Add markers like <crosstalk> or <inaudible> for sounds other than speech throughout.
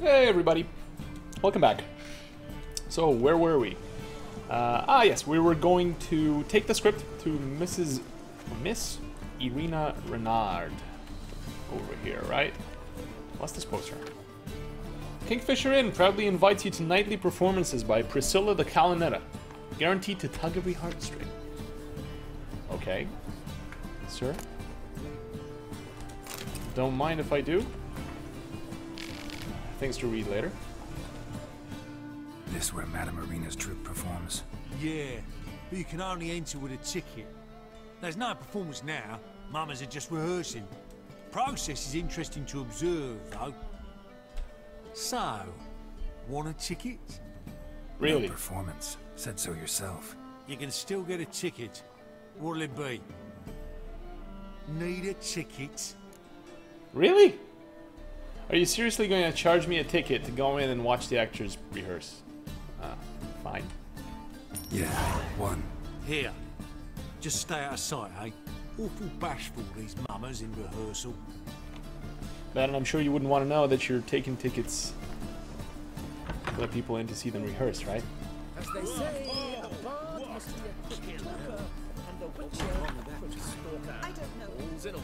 Hey everybody, welcome back. So where were we? Uh, ah yes, we were going to take the script to Mrs. Miss Irina Renarde over here, right? What's this poster? Kingfisher Inn proudly invites you to nightly performances by Priscilla the Callonetta, guaranteed to tug every heartstring. Okay, sir. Don't mind if I do. Things to read later. This where Madame Irina's troupe performs? Yeah, but you can only enter with a ticket. There's no performance now. Mummers are just rehearsing. Process is interesting to observe, though. So, want a ticket? Really? No performance. Said so yourself. You can still get a ticket. What'll it be? Need a ticket? Really? Are you seriously going to charge me a ticket to go in and watch the actors rehearse? Uh, fine. Yeah, one. Here. Just stay out of sight, eh? Awful bashful, these mummers in rehearsal. Ben, I'm sure you wouldn't want to know that you're taking tickets to let people in to see them rehearse, right? As they say, a bard must be a quick talker, and a witcher a quick stalker. I don't know.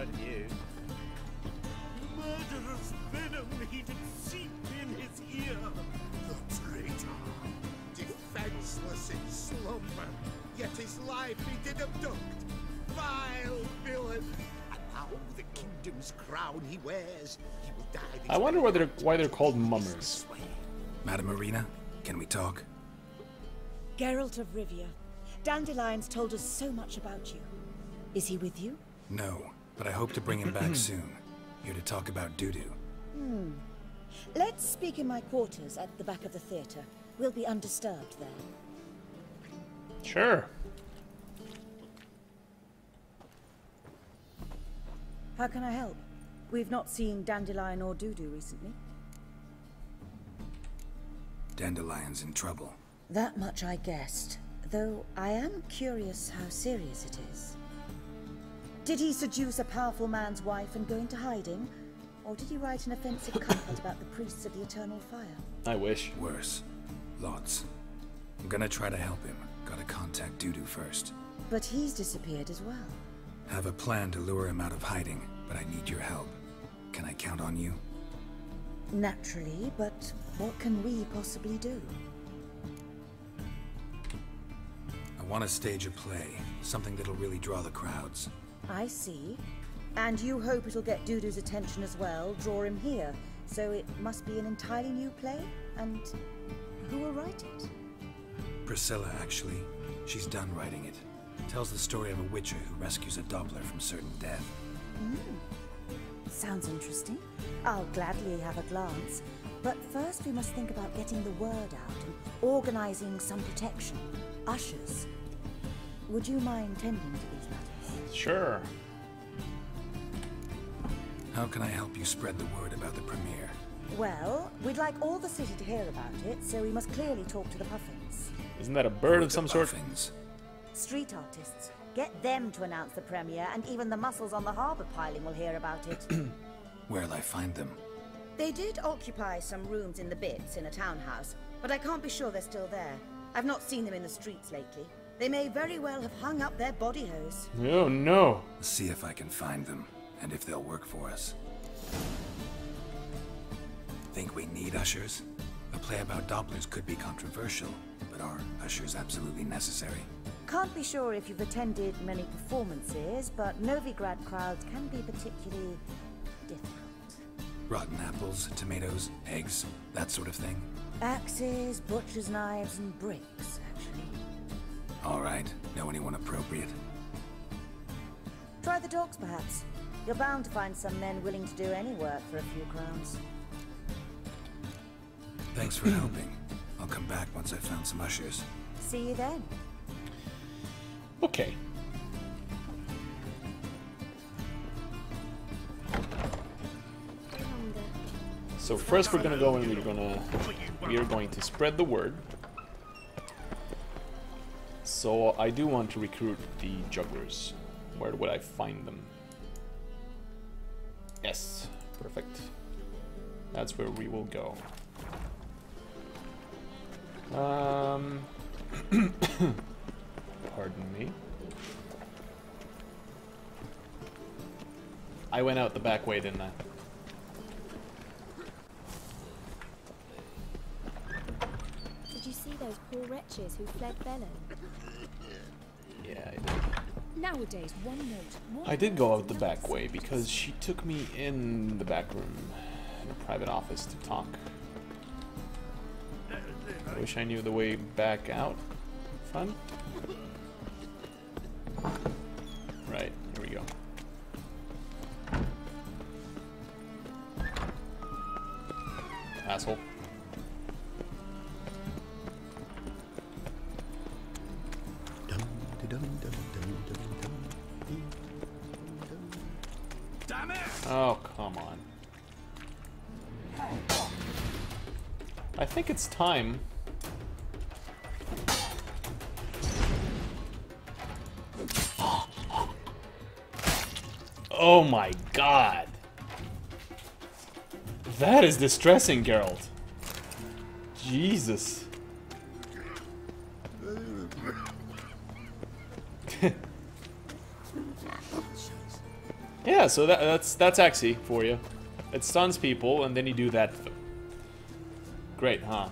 I've heard of you. Murderous venom he did seep in his ear. The traitor, defenseless in slumber, yet his life he did abduct. Vile villain! And now the kingdom's crown he wears, he will die. I wonder very whether night. why they're called mummers. Madame Irina, can we talk? Geralt of Rivia. Dandelions told us so much about you. Is he with you? No, but I hope to bring him back <clears throat> soon. Here to talk about Dudu. Hmm. Let's speak in my quarters at the back of the theatre. We'll be undisturbed there. Sure. How can I help? We've not seen Dandelion or Dudu recently. Dandelion's in trouble. That much I guessed, though I am curious how serious it is. Did he seduce a powerful man's wife and go into hiding? Or did he write an offensive couplet about the priests of the eternal fire? I wish. Worse. Lots. I'm gonna try to help him. Gotta contact Dudu first. But he's disappeared as well. Have a plan to lure him out of hiding, but I need your help. Can I count on you? Naturally, but what can we possibly do? I want to stage a play. Something that'll really draw the crowds. I see. And you hope it'll get Dudu's attention as well, draw him here. So it must be an entirely new play? And who will write it? Priscilla, actually. She's done writing it. Tells the story of a witcher who rescues a Doppler from certain death. Hmm. Sounds interesting. I'll gladly have a glance. But first we must think about getting the word out and organizing some protection. Ushers. Would you mind tending to these? Sure. How can I help you spread the word about the premiere? Well, we'd like all the city to hear about it, so we must clearly talk to the Pufflers. Isn't that a bird of the some sort? Pufflers? Street artists. Get them to announce the premiere, and even the mussels on the harbour piling will hear about it. <clears throat> Where'll I find them? they did occupy some rooms in the Bits in a townhouse, but I can't be sure they're still there. I've not seen them in the streets lately. They may very well have hung up their body hose. Oh no. See if I can find them, and if they'll work for us. Think we need ushers? A play about Dopplers could be controversial, but are ushers absolutely necessary? Can't be sure if you've attended many performances, but Novigrad crowds can be particularly difficult. Rotten apples, tomatoes, eggs, that sort of thing? Axes, butcher's knives, and bricks, actually. Alright, know anyone appropriate? Try the docks, perhaps. You're bound to find some men willing to do any work for a few crowns. Thanks for helping. I'll come back once I've found some ushers. See you then. Okay. So first we're gonna go and we're gonna we are going to spread the word. So I do want to recruit the jugglers. Where would I find them? Yes, perfect. That's where we will go. Um, <coughs> pardon me. I went out the back way, didn't I? Did you see those poor wretches who fled Velen? Yeah, I did. Nowadays, one note. I did go out the back way because she took me in the back room, in a private office to talk. I wish I knew the way back out front. Time. <gasps> Oh my god. That is distressing, Geralt. Jesus. <laughs> Yeah, so that, that's that's Axii for you. It stuns people, and then you do that. Great, huh?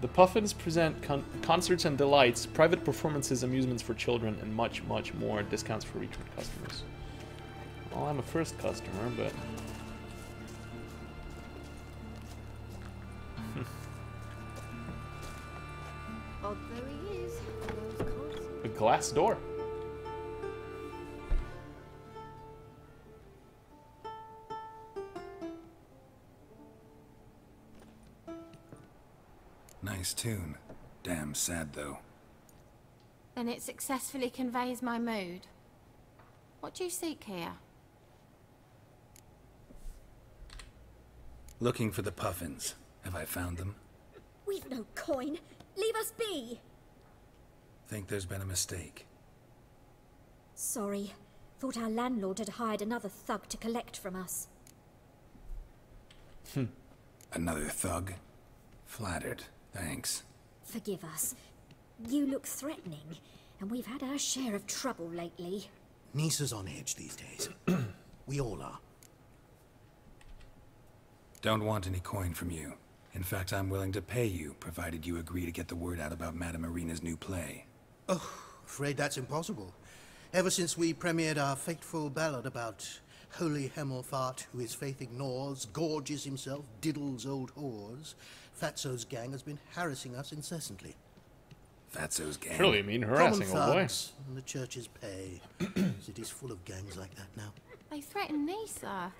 The Pufflers present con concerts and delights, private performances, amusements for children, and much, much more. Discounts for return customers. Well, I'm a first customer, but <laughs> Odd he is, a glass door. Nice tune. Damn sad, though. Then it successfully conveys my mood. What do you seek here? Looking for the pufflers. Have I found them? We've no coin. Leave us be. Think there's been a mistake. Sorry. Thought our landlord had hired another thug to collect from us. Hmm. Another thug? Flattered. Thanks. Forgive us. You look threatening, and we've had our share of trouble lately. Nisa's on edge these days. <clears throat> we all are. Don't want any coin from you. In fact, I'm willing to pay you, provided you agree to get the word out about Madame Irina's new play. Oh, afraid that's impossible. Ever since we premiered our fateful ballad about holy Hemmelfart, who his faith ignores, gorges himself, diddles old whores, Fatso's gang has been harassing us incessantly. Fatso's gang. Surely mean Common harassing, old boy. thugs and the church's pay. <clears throat> City's full of gangs like that now. They threatened me, sir.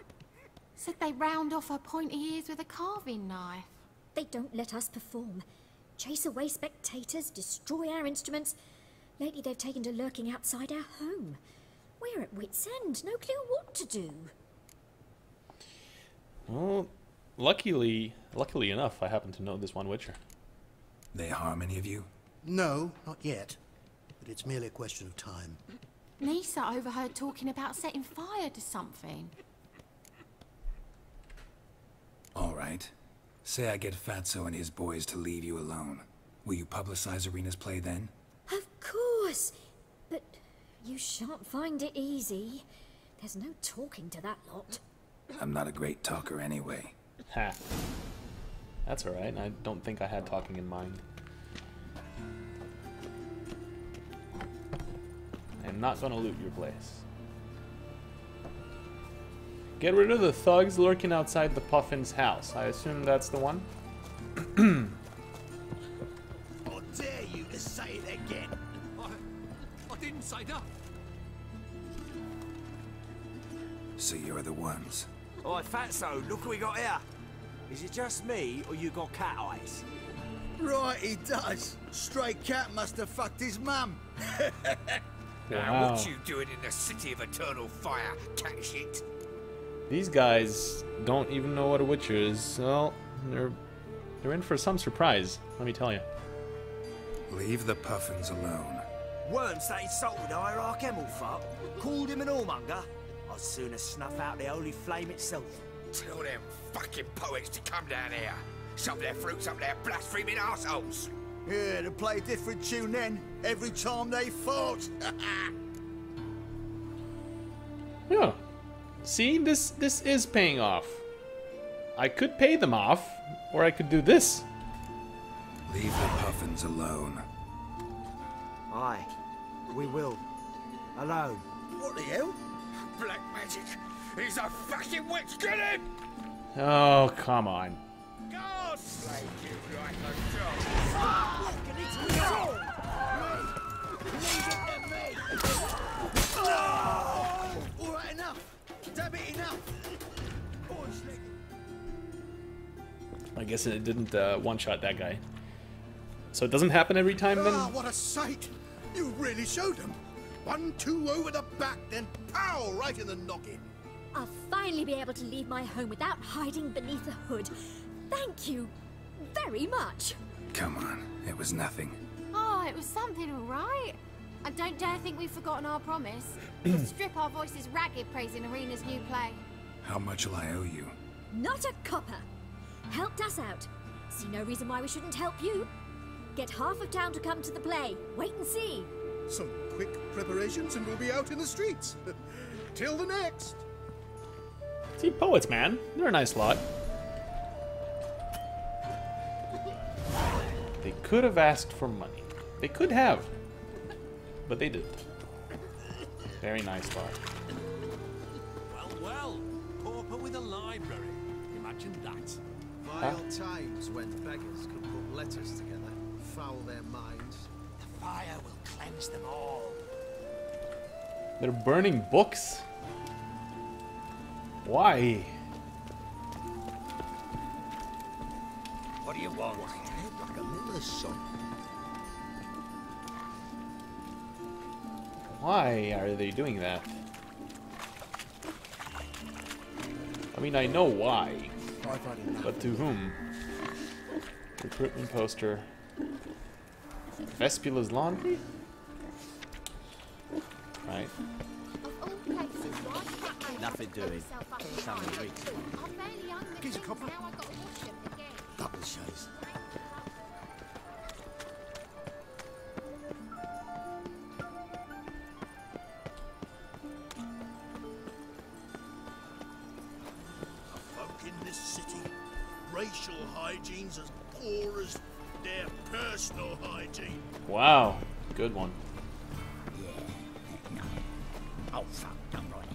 Said they round off her pointy ears with a carving knife. They don't let us perform. Chase away spectators, destroy our instruments. Lately they've taken to lurking outside our home. We're at wit's end, no clue what to do. Well, luckily, luckily enough, I happen to know this one Witcher. They harm any of you? No, not yet. But it's merely a question of time. Nisa overheard talking about setting fire to something. All right. Say I get Fatso and his boys to leave you alone. Will you publicize Irina's play then? Of course! But you shan't find it easy. There's no talking to that lot. I'm not a great talker anyway. Ha. That's alright. I don't think I had talking in mind. I'm not gonna loot your place. Get rid of the thugs lurking outside the Puffler's house. I assume that's the one? <clears throat> How dare you to say it again? I, I didn't say that. So you're the ones. Oi, Fatso, look what we got here. Is it just me, or you got cat eyes? Right, he does. Stray cat must have fucked his mum. <laughs> Now, what you doing in the city of eternal fire, cat shit? These guys don't even know what a Witcher is. Well, they're they're in for some surprise, let me tell you. Leave the pufflers alone. Worms that insulted Hierarch Hemmelfart, called him an whoremonger, I'd sooner snuff out the holy flame itself. Tell them fucking poets to come down here. Shove their fruits up their blaspheming assholes. Yeah, to play a different tune then, every time they fought. <laughs> Yeah. See, this this is paying off. I could pay them off, or I could do this. Leave the pufflers alone. Aye, we will. Alone. What the hell? Black magic. He's a fucking witch. Get him! Oh, come on. God slay you like a dog. All right, enough. Damn it, enough. I guess it didn't uh, one-shot that guy. So it doesn't happen every time then? Ah, what a sight! You really showed them. One, two over the back, then pow, right in the noggin. I'll finally be able to leave my home without hiding beneath a hood. Thank you very much. Come on, it was nothing. Oh, it was something, all right. I don't dare think we've forgotten our promise. <clears throat> We'll strip our voices ragged praising Irina's new play. How much will I owe you? Not a copper. Helped us out. See no reason why we shouldn't help you. Get half of town to come to the play. Wait and see. Some quick preparations and we'll be out in the streets. <laughs> Till the next. See, poets, man. They're a nice lot. They could have asked for money. They could have. But they didn't. Very nice lot. Well, well. Pauper with a library. Imagine that. Vile times when beggars could put letters together, foul their minds. The fire will cleanse them all. They're burning books? Why? What do you want? Like a miller's son. Why are they doing that? I mean, I know why. I've had enough. But to whom? Recruitment poster. Vespula's laundry? Right. Of all places, why can't I Nothing doing. myself Something fire? reeks. I'm barely young Gives a and copper. now I gotta wash. Double shows. Folk in this city, racial hygiene's as poor as their personal hygiene. Wow. Good one. Oh, fuck, I'm right.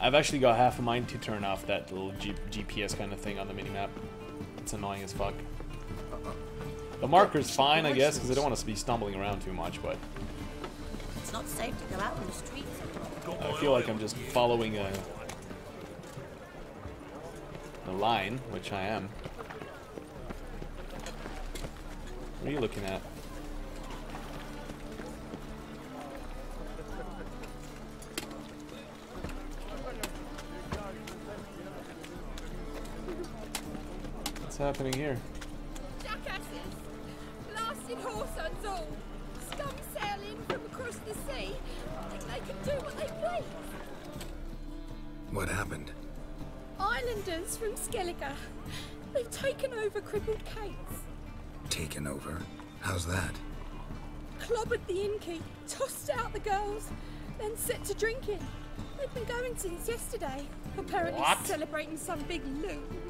I've actually got half a mind to turn off that little G GPS kind of thing on the minimap. It's annoying as fuck. The marker's fine, I guess, because I don't want us to be stumbling around too much, but It's not safe to go out in the streets. I feel like I'm just following a, a line, which I am. What are you looking at? What's happening here? Jackasses! Blasted whoresons all! Scum sailing from across the sea! Think they can do what they please! What happened? Islanders from Skellige. They've taken over crippled Kate's. Taken over? How's that? Clobbered the innkeep, tossed out the girls, then set to drinking. They've been going since yesterday, apparently What? celebrating some big loot.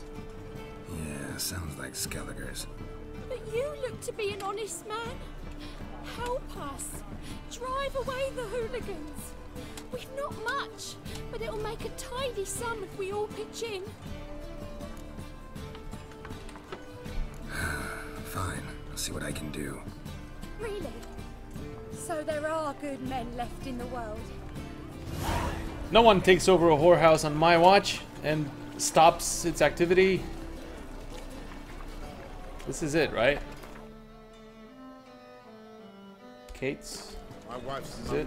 Yeah, sounds like Skelligers. But you look to be an honest man. Help us. Drive away the hooligans. We've not much, but it'll make a tidy sum if we all pitch in. <sighs> Fine, I'll see what I can do. Really? So there are good men left in the world. No one takes over a whorehouse on my watch and stops its activity. This is it, right? Kate's. My wife's is it.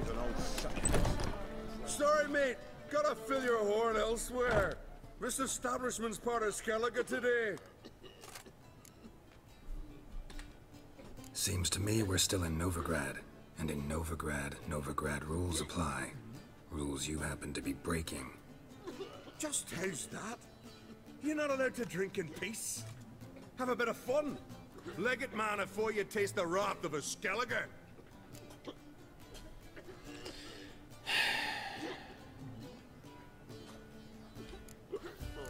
Sorry, mate. Gotta fill your horn elsewhere. This establishment's part of Skellige today. Seems to me we're still in Novigrad. And in Novigrad, Novigrad rules apply. Rules you happen to be breaking. Just how's that? You're not allowed to drink in peace. Have a bit of fun. Leg it, man, before you taste the wrath of a Skelliger.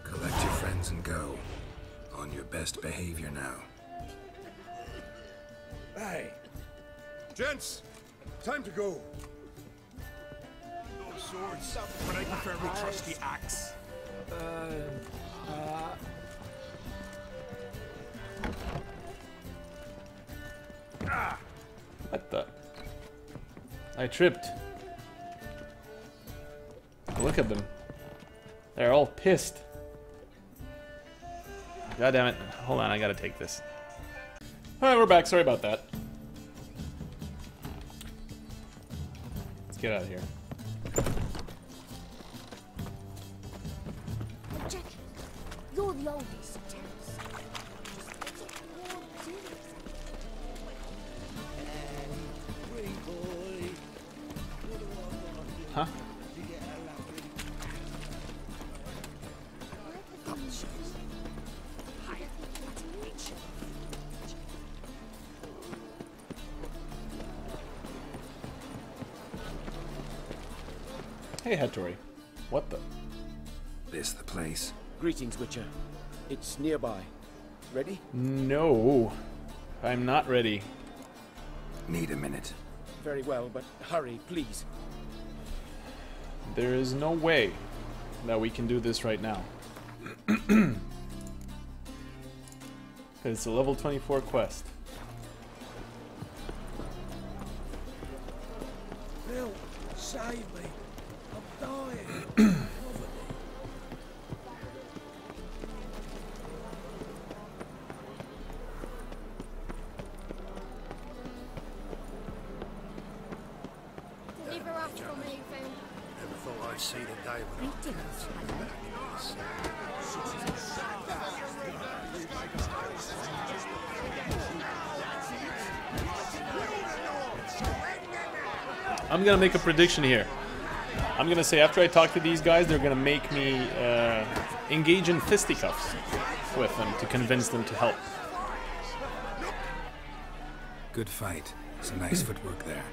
Collect your friends and go. On your best behavior now. Hey. Gents, time to go. No swords, but I prefer my trusty axe. Ah! What the? I tripped. Look at them. They're all pissed. God damn it. Hold on, I gotta take this. Alright, we're back. Sorry about that. Let's get out of here. Witcher. It's nearby. Ready? No. I'm not ready. Need a minute. Very well, but hurry, please. There is no way that we can do this right now. <clears throat> It's a level 24 quest. Never thought I'd see the day when I'm gonna make a prediction here. I'm gonna say after I talk to these guys, they're gonna make me uh, engage in fisticuffs with them to convince them to help. Good fight. Some nice footwork there.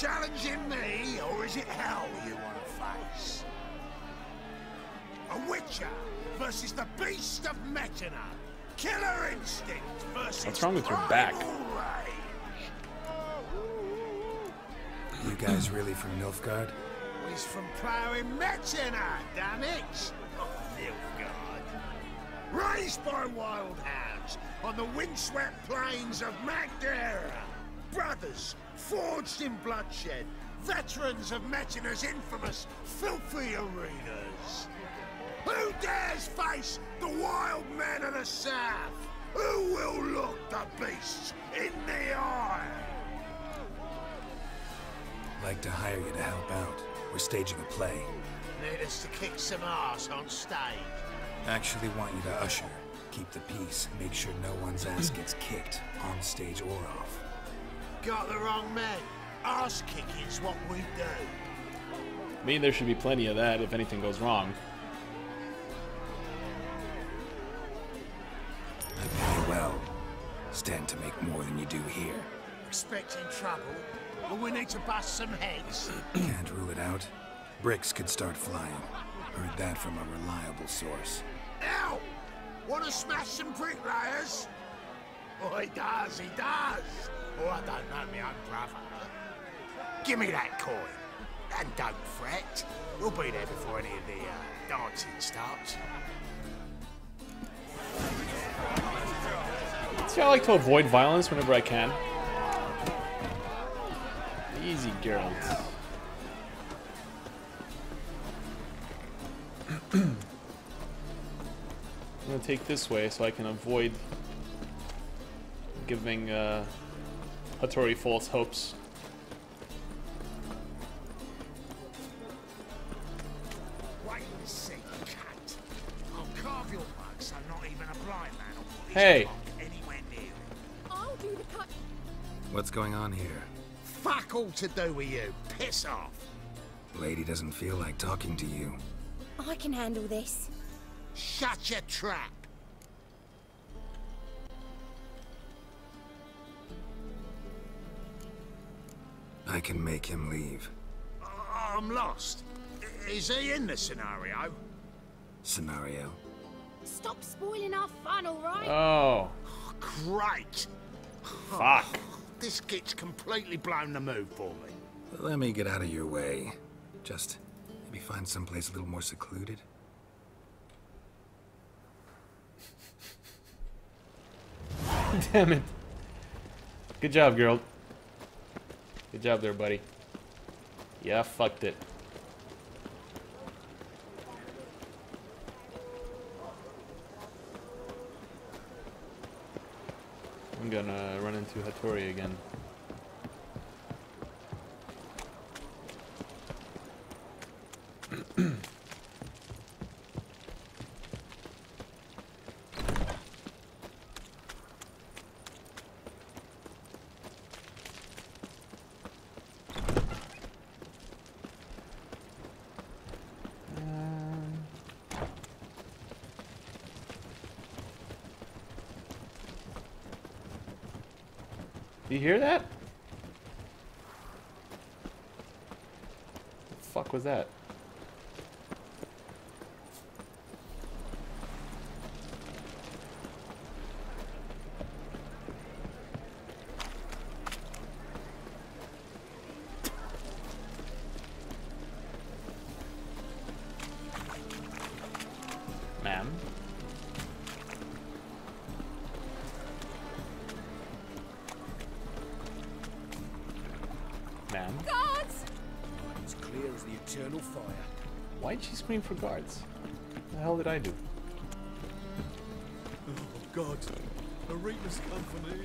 Challenging me, or is it hell you want to face? A Witcher versus the Beast of Metinna. Killer instinct versus What's wrong with your back? rage. You guys really from Nilfgaard? He's from ploughing Metinna, damn it! Oh, Nilfgaard. Raised by wild hounds on the windswept plains of Magdara. Brothers, forged in bloodshed. Veterans of Metinna's infamous filthy arenas. Who dares face the wild men of the south? Who will look the beasts in the eye? Like to hire you to help out. We're staging a play. Need us to kick some ass on stage. Actually want you to usher. Keep the peace. Make sure no one's ass gets kicked, on stage or off. Got the wrong man. Ass kicking's what we do. I mean, there should be plenty of that if anything goes wrong. I pay well. Stand to make more than you do here. Expecting trouble, but we need to bust some heads. <clears throat> Can't rule it out. Bricks could start flying. Heard that from a reliable source. Now, want to smash some bricklayers? Oh, he does, he does. Oh, I don't know my own brother. Give me that coin. And don't fret. We'll be there before any of the uh, dancing starts. See, I like to avoid violence whenever I can. Easy, Geralt. I'm gonna take this way so I can avoid giving uh, Hattori false hopes. Wait and see, cunt. I'll carve your mug so not even a blind man will Hey. cock anywhere near it. I'll What's going on here? Fuck all to do with you. Piss off. Lady doesn't feel like talking to you. I can handle this. Shut your trap. I can make him leave. Uh, I'm lost. Is he in the scenario? Scenario. Stop spoiling our fun, alright? Oh. oh. Great. Fuck. <sighs> This gets completely blown the mood for me. Let me get out of your way. Just maybe find someplace a little more secluded. <laughs> Damn it. Good job, girl. Good job there, buddy. Yeah, fucked it. I'm gonna run into Hattori again. <clears throat> Do you hear that? What The fuck was that? Why'd she scream for guards? What the hell did I do? Oh, God. Arena's come for me.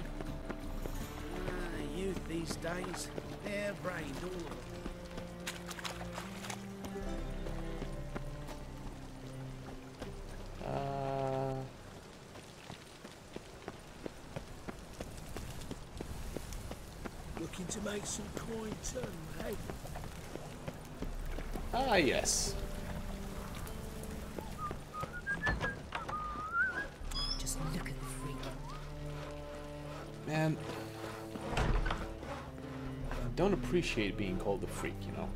Ah, youth these days, hair-brained, all of them. Uh, Looking to make some coin too, eh? ah, yes. Appreciate being called a freak, you know?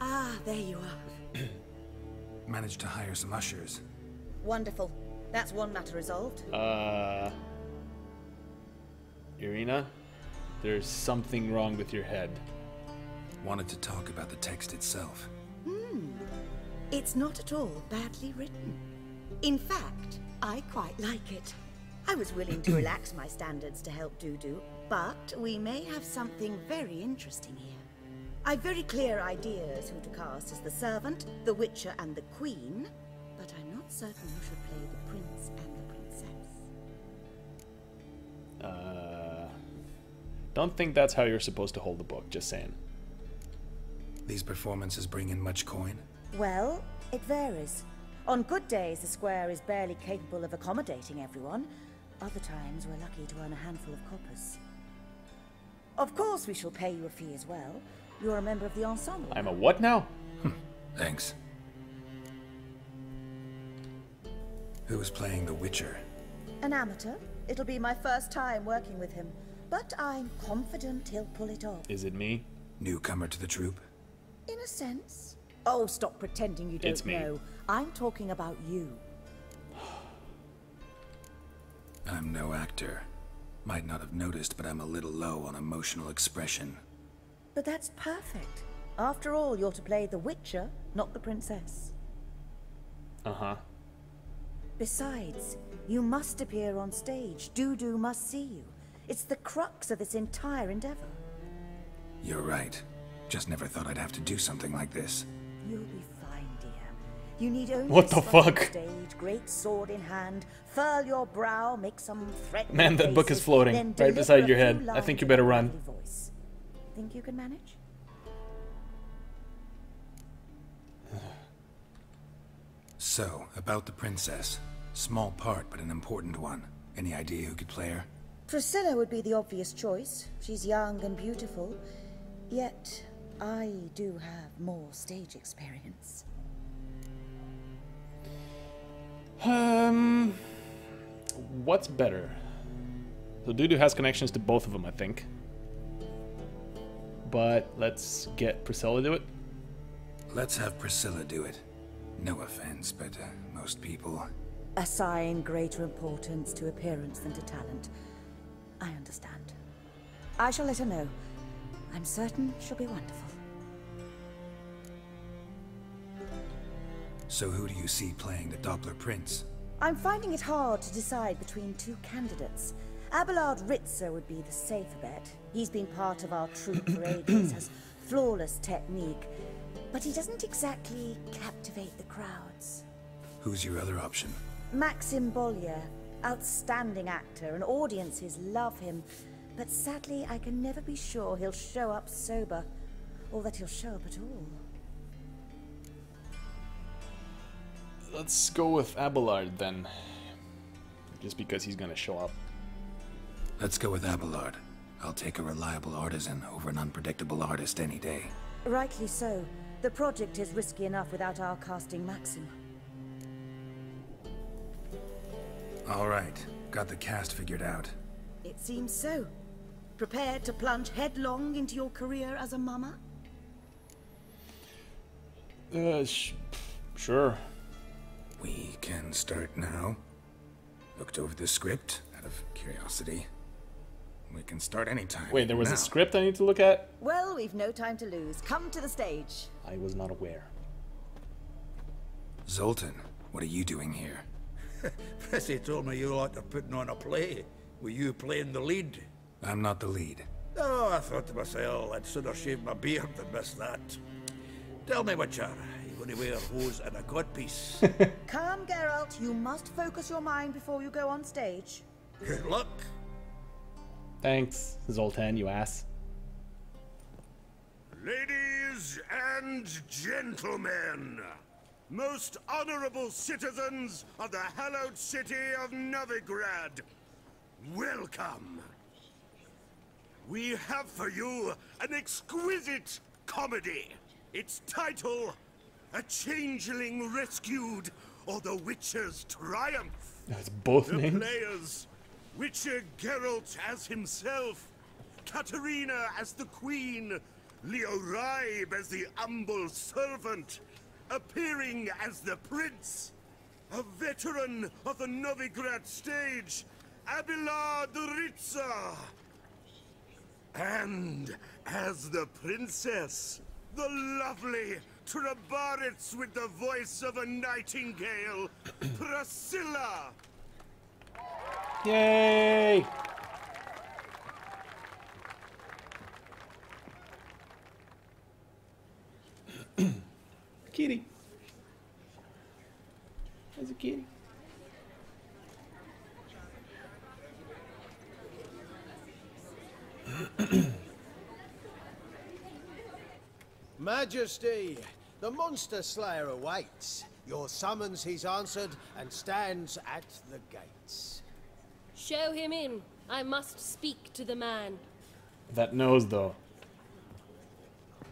Ah, there you are. <clears throat> Managed to hire some ushers. Wonderful. That's one matter resolved. Uh. Irina, there's something wrong with your head. Wanted to talk about the text itself. Hmm. It's not at all badly written. In fact, I quite like it. I was willing to relax my standards to help Dudu, but we may have something very interesting here. I've very clear ideas who to cast as the servant, the witcher, and the queen, but I'm not certain who should play the prince and the princess. Uh. Don't think that's how you're supposed to hold the book, just saying. These performances bring in much coin. Well, it varies. On good days, the square is barely capable of accommodating everyone. Other times, we're lucky to earn a handful of coppers. Of course, we shall pay you a fee as well. You're a member of the ensemble. I'm a what now? Hmm. Thanks. Who was playing The Witcher? An amateur. It'll be my first time working with him, but I'm confident he'll pull it off. Is it me? Newcomer to the troupe? In a sense. Oh, stop pretending you don't It's me. know. I'm talking about you. I'm no actor. Might not have noticed, but I'm a little low on emotional expression. But that's perfect. After all, you're to play the Witcher, not the princess. Uh huh. Besides, you must appear on stage. Dudu must see you. It's the crux of this entire endeavor. You're right. Just never thought I'd have to do something like this. You'll be fine, dear. You need only What the fuck? Stage, great sword in hand, furl your brow, make some threatening Man, that book is floating right beside your head. I think you better run. lovely Voice. Think you can manage? So, about the princess. Small part, but an important one. Any idea who could play her? Priscilla would be the obvious choice. She's young and beautiful. Yet, I do have more stage experience. Um, what's better? So Dudu has connections to both of them, I think. But let's get Priscilla to do it. Let's have Priscilla do it. No offense, but uh, most people. Assign greater importance to appearance than to talent. I understand. I shall let her know. I'm certain she'll be wonderful. So who do you see playing the Doppler Prince? I'm finding it hard to decide between two candidates. Abelard Ritzer would be the safer bet. He's been part of our troupe for <coughs> ages, has flawless technique, but he doesn't exactly captivate the crowds. Who's your other option? Maxim Bollier, outstanding actor, and audiences love him. But sadly, I can never be sure he'll show up sober, or that he'll show up at all. Let's go with Abelard then. Just because he's gonna show up. Let's go with Abelard. I'll take a reliable artisan over an unpredictable artist any day. Rightly so. The project is risky enough without our casting Maxim. All right, got the cast figured out. It seems so. Prepared to plunge headlong into your career as a mummer? Uh, sh sure. We can start now. Looked over the script out of curiosity. We can start anytime. Wait, there was now. a script I need to look at? Well, we've no time to lose. Come to the stage. I was not aware. Zoltan, what are you doing here? <laughs> Prissy told me you lot are putting on a play. Were you playing the lead. I'm not the lead. Oh, I thought to myself, I'd sooner shave my beard than miss that. Tell me, Witcher, you going to wear hose and a codpiece? <laughs> Calm, Geralt. You must focus your mind before you go on stage. Good luck. Thanks, Zoltan, you ass. Ladies and gentlemen, most honorable citizens of the hallowed city of Novigrad, welcome. We have for you an exquisite comedy. Its title, A Changeling Rescued or the Witcher's Triumph. That's both the names. players, Witcher Geralt as himself, Katerina as the queen, Leo Ribe as the humble servant, appearing as the prince, a veteran of the Novigrad stage, Abelard Ritza, and as the princess, the lovely Trabaritz with the voice of a nightingale, <clears throat> Priscilla. Yay! kitty. There's a kitty. Majesty, the monster slayer awaits. Your summons he's answered and stands at the gates. Show him in. I must speak to the man. That knows, though.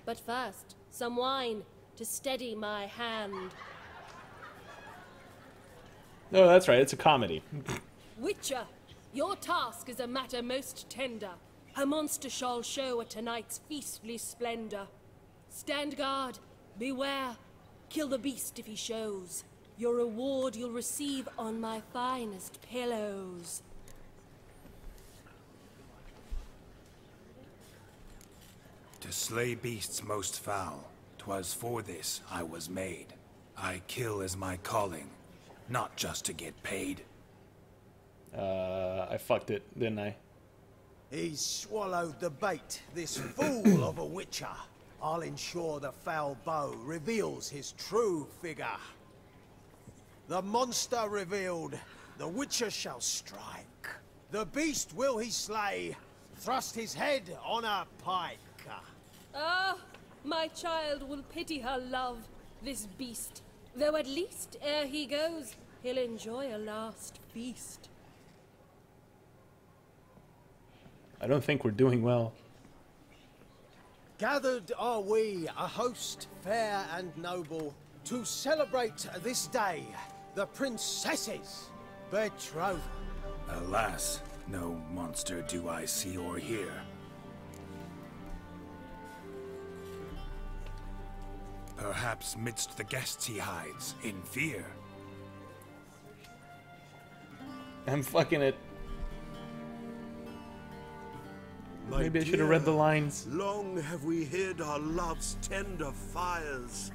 But first, some wine to steady my hand. No, that's right. It's a comedy. <laughs> Witcher, your task is a matter most tender. Her monster shall show at tonight's feastly splendor. Stand guard, beware, kill the beast if he shows. Your reward you'll receive on my finest pillows. To slay beasts most foul, 'twas for this I was made. I kill as my calling, not just to get paid. Uh, I fucked it, didn't I? He's swallowed the bait, this fool of a witcher. I'll ensure the foul bow reveals his true figure. The monster revealed, the witcher shall strike. The beast will he slay, thrust his head on a pike. Ah, my child will pity her love, this beast. Though at least, ere he goes, He'll enjoy a last feast. I don't think we're doing well. Gathered are we, a host fair and noble, to celebrate this day, the princess's betrothal. Alas, no monster do I see or hear. Perhaps midst the guests he hides, in fear. I'm fucking it. My Maybe I should have read the lines. Long have we hid our love's tender fires.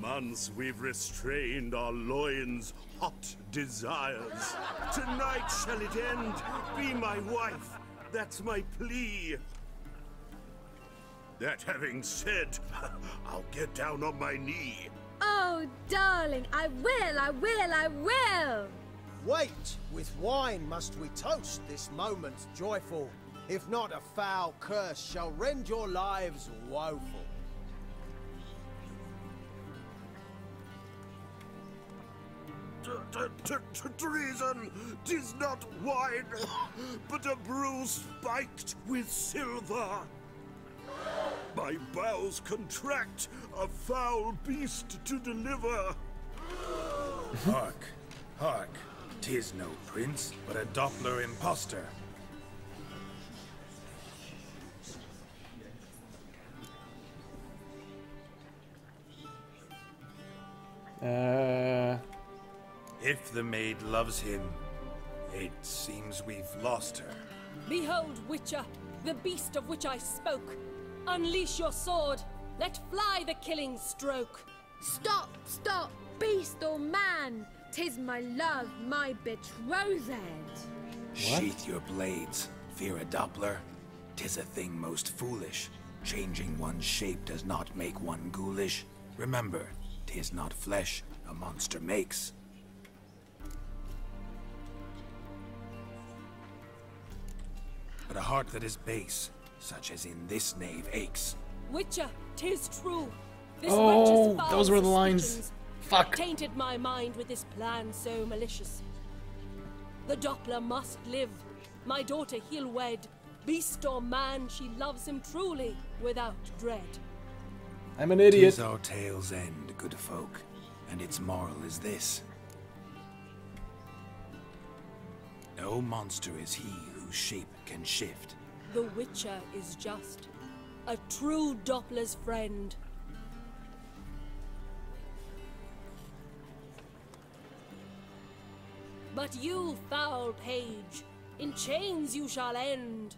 Months we've restrained our loins' hot desires. Tonight shall it end. Be my wife. That's my plea. That having said, <laughs> I'll get down on my knee. Oh, darling, I will, I will, I will! Wait, with wine must we toast this moment joyful. If not, a foul curse shall rend your lives woeful. Treason! Tis not wine, but a brew spiked with silver. My bowels contract, a foul beast to deliver. Hark, hark. Tis no prince, but a Doppler impostor. Uh, If the maid loves him, it seems we've lost her. Behold, Witcher, the beast of which I spoke. Unleash your sword. Let fly the killing stroke. Stop, stop, beast or man! Tis my love, my betrothed. What? Sheath your blades. Fear a Doppler? Tis a thing most foolish. Changing one's shape does not make one ghoulish. Remember, tis not flesh a monster makes. But a heart that is base, such as in this knave aches. Witcher, tis true. This Oh, those were the lines. Fuck. Tainted my mind with this plan so malicious. The Doppler must live. My daughter he'll wed. Beast or man, she loves him truly, without dread. I'm an idiot. Tis our tale's end, good folk, and its moral is this. No monster is he whose shape can shift. The Witcher is just. A true Doppler's friend. But you, foul page, in chains you shall end.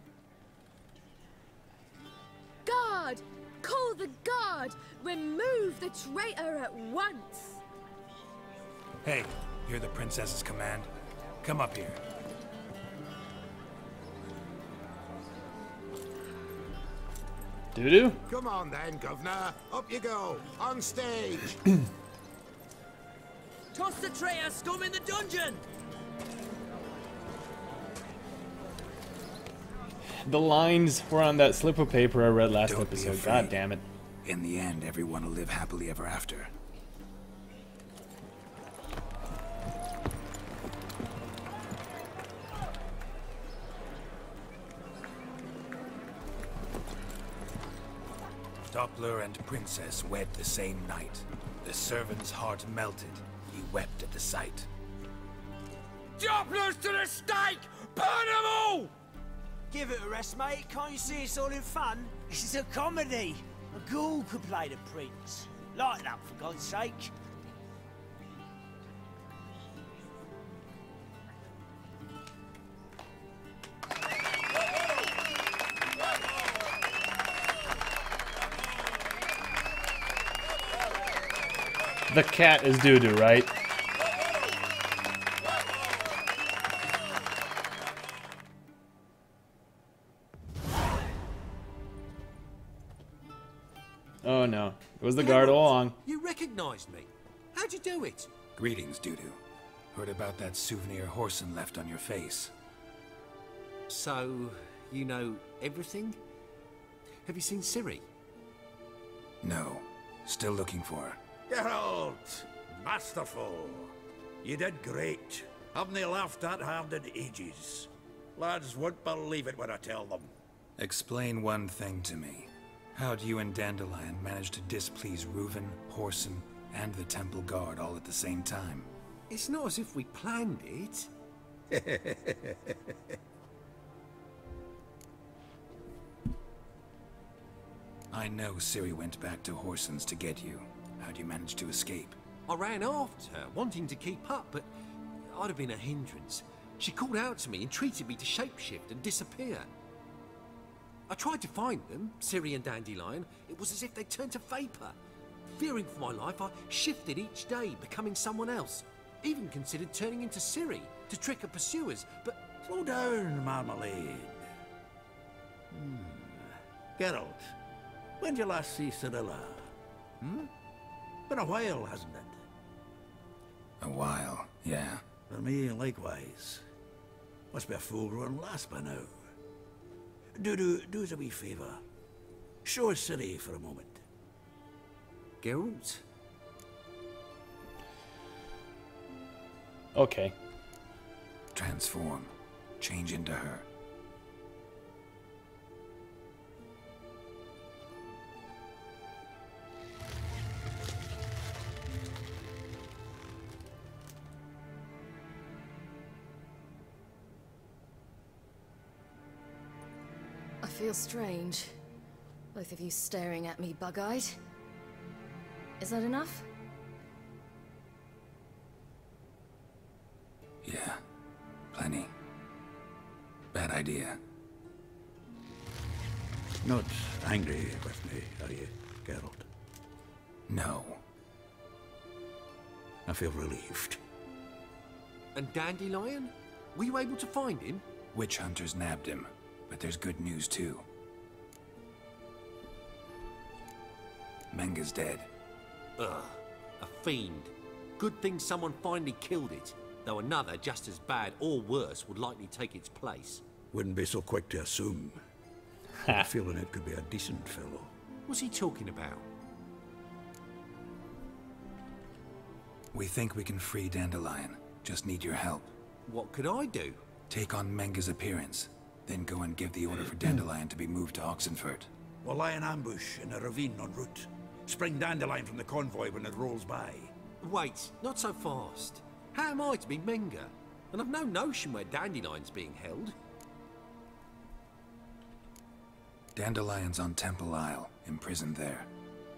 Guard! Call the guard! Remove the traitor at once! Hey, hear the princess's command? Come up here. Doo doo? Come on then, Governor. Up you go. On stage. <clears throat> Toss the traitor scum in the dungeon! The lines were on that slip of paper I read last Don't episode. God damn it. In the end, everyone will live happily ever after. Doppler and Princess wed the same night. The servant's heart melted. He wept at the sight. Dopplers to the stake! Burn them all! Give it a rest, mate. Can't you see it's all in fun? This is a comedy. A ghoul could play the prince. Lighten up, for God's sake. The cat is doo doo, right? Was the guard all along. You recognized me. How'd you do it? Greetings, Dudu. Heard about that souvenir Whoreson left on your face. So, you know everything? Have you seen Ciri? No. Still looking for her. Geralt, masterful. You did great. Haven't they laughed that hard in ages? Lads won't believe it when I tell them. Explain one thing to me. How do you and Dandelion manage to displease Reuven, Whoreson, and the Temple Guard all at the same time? It's not as if we planned it. <laughs> I know Ciri went back to Whoreson's to get you. How do you manage to escape? I ran after her, wanting to keep up, but I'd have been a hindrance. She called out to me, entreated me to shapeshift and disappear. I tried to find them, Ciri and Dandelion. It was as if they turned to vapor. Fearing for my life, I shifted each day, becoming someone else. Even considered turning into Ciri to trick her pursuers, but... Slow down, Marmalade. Hmm. Geralt, when did you last see Cirilla? Hmm? Been a while, hasn't it? A while, yeah. For me, likewise. Must be a full-grown lass by now. Do, do, do us a wee favour. Show us Ciri for a moment. Geralt? Okay. Transform. Change into her. I feel strange. Both of you staring at me bug-eyed. Is that enough? Yeah. Plenty. Bad idea. Not angry with me, are you, Geralt? No. I feel relieved. And Dandelion? Were you able to find him? Witch hunters nabbed him, but there's good news too. Menge's dead. Ugh, a fiend. Good thing someone finally killed it, though another just as bad or worse would likely take its place. Wouldn't be so quick to assume. <laughs> I'm feeling it could be a decent fellow. What's he talking about? We think we can free Dandelion. Just need your help. What could I do? Take on Menge's appearance, then go and give the order for Dandelion to be moved to Oxenfurt. We'll lie in ambush in a ravine en route. Spring Dandelion from the convoy when it rolls by. Wait, not so fast. How am I to be Menge? And I've no notion where Dandelion's being held. Dandelion's on Temple Isle, imprisoned there.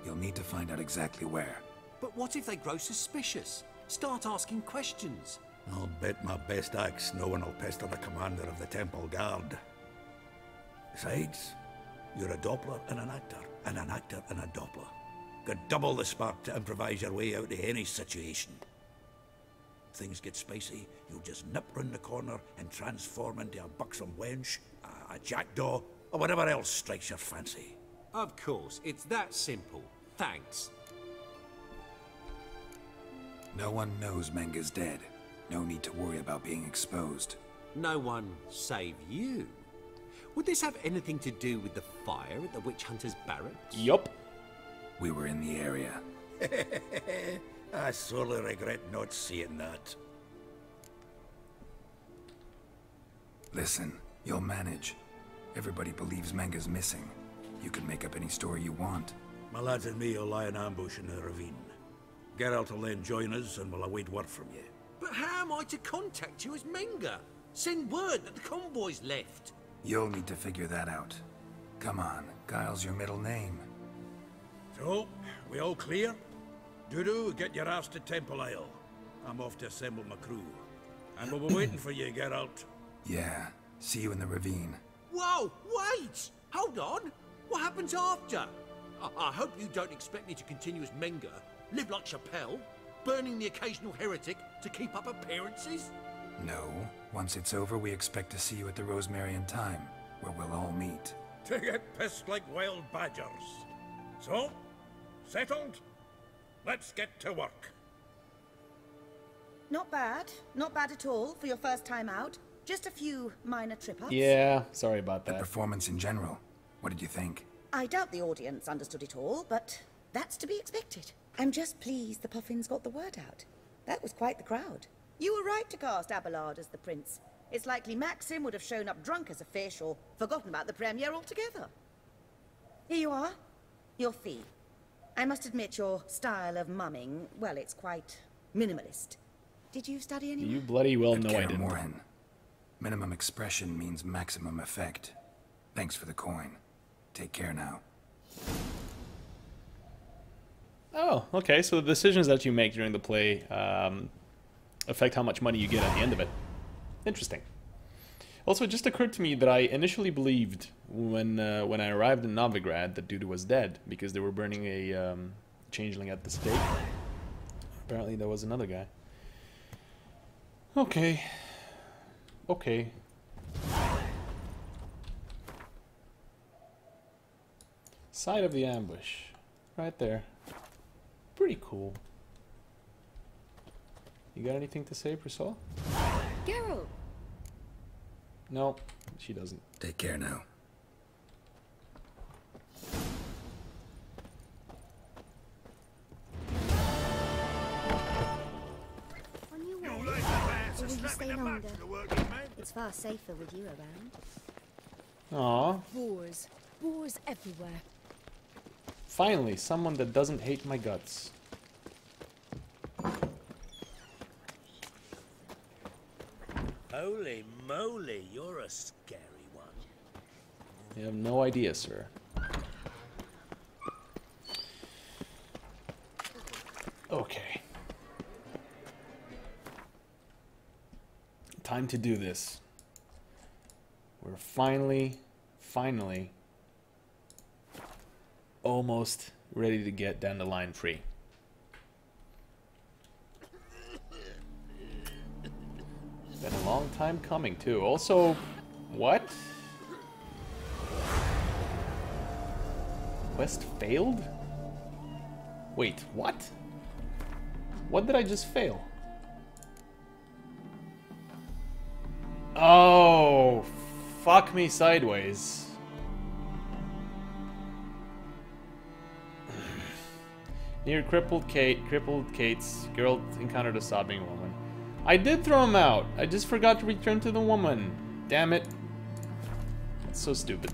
You'll need to find out exactly where. But what if they grow suspicious? Start asking questions? I'll bet my best axe no one will pester the commander of the Temple Guard. Besides, you're a Doppler and an actor, and an actor and a Doppler. Got double the spark to improvise your way out of any situation. If Things get spicy, you'll just nip round the corner and transform into a buxom wench, a, a jackdaw, or whatever else strikes your fancy. Of course, it's that simple. Thanks. No one knows Menge's dead. No need to worry about being exposed. No one save you. Would this have anything to do with the fire at the witch hunter's barracks? Yup. We were in the area. <laughs> I sorely regret not seeing that. Listen, you'll manage. Everybody believes Menge's missing. You can make up any story you want. My lads and me will lie in ambush in the ravine. Geralt will then join us and we'll await word from you. But how am I to contact you as Menge? Send word that the convoy's left. You'll need to figure that out. Come on, Guile's your middle name. So, we all clear? Dudu, get your ass to Temple Isle. I'm off to assemble my crew. And we'll be <clears throat> waiting for you, Geralt. Yeah, see you in the ravine. Whoa, wait! Hold on! What happens after? I, I hope you don't expect me to continue as Menge, live like Chapelle, burning the occasional heretic to keep up appearances? No. Once it's over, we expect to see you at the Rosemary and Thyme, where we'll all meet. To get pissed like wild badgers. So, settled? Let's get to work. Not bad. Not bad at all for your first time out. Just a few minor trip-ups. Yeah, sorry about that. The that. performance in general. What did you think? I doubt the audience understood it all, but that's to be expected. I'm just pleased the Pufflers got the word out. That was quite the crowd. You were right to cast Abelard as the prince. It's likely Maxim would have shown up drunk as a fish or forgotten about the premiere altogether. Here you are. Your fee. I must admit your style of mumming, well, it's quite minimalist. Did you study any? You bloody well know I Kaer didn't. Morhen. Minimum expression means maximum effect. Thanks for the coin. Take care now. Oh, okay. So the decisions that you make during the play um, affect how much money you get at the end of it. Interesting. Also, it just occurred to me that I initially believed when uh, when I arrived in Novigrad that Dudu was dead because they were burning a um, changeling at the stake. Apparently, there was another guy. Okay. Okay. Side of the ambush. Right there. Pretty cool. You got anything to say, Priscilla? Geralt! No, she doesn't. Take care now. On your way? You like the bats Or will you stay longer? to the working men. It's far safer with you around. Aw. Wars. Wars everywhere. Finally, someone that doesn't hate my guts. Holy moly, you're a scary one. You have no idea, sir. Okay. Time to do this. We're finally, finally almost ready to get Dandelion free. Been a long time coming, too. Also, what? Quest failed? Wait, what? What did I just fail? Oh, fuck me sideways. Near crippled Kate, crippled Kate's girl encountered a sobbing woman. I did throw him out. I just forgot to return to the woman. Damn it. That's so stupid.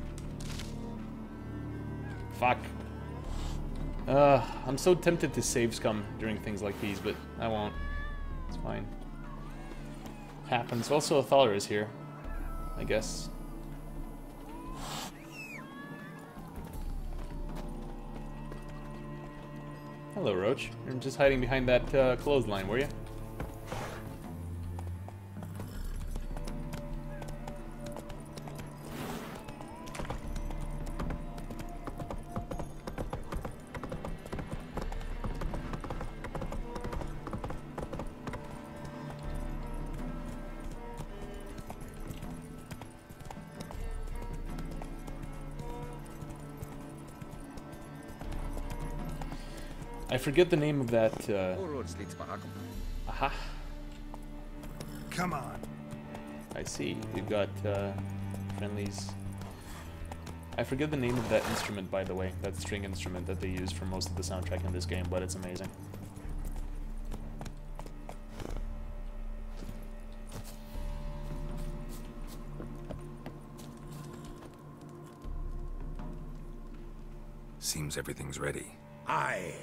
Fuck. Uh, I'm so tempted to save scum during things like these, but I won't. It's fine. Happens. Also, Thaler is here. I guess. Hello, Roach. You're just hiding behind that uh, clothesline, were you? Forget the name of that. Uh... Aha. Come on. I see. We've got uh, friendlies. I forget the name of that instrument, by the way. That string instrument that they use for most of the soundtrack in this game, but it's amazing. Seems everything's ready. Aye.